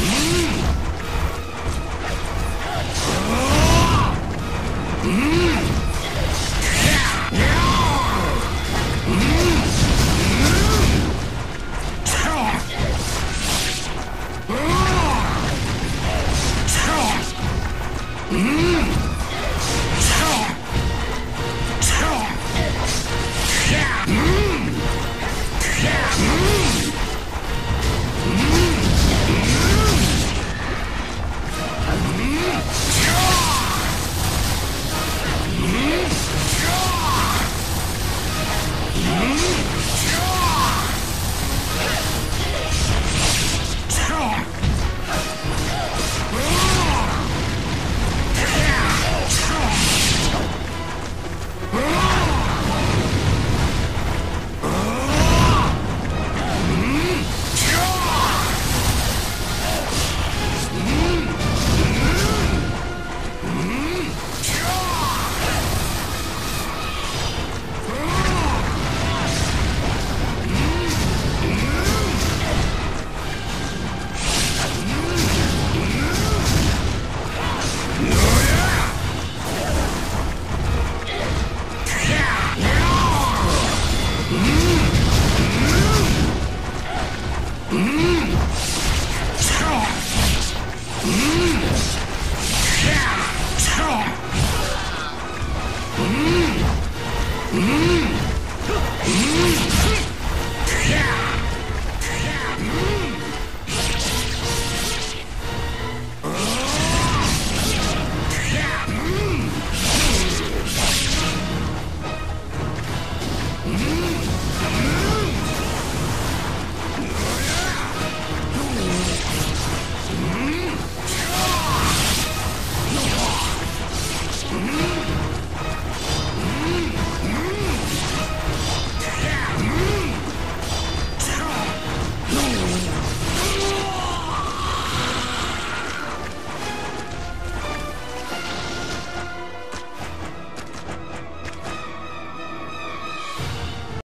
Woo!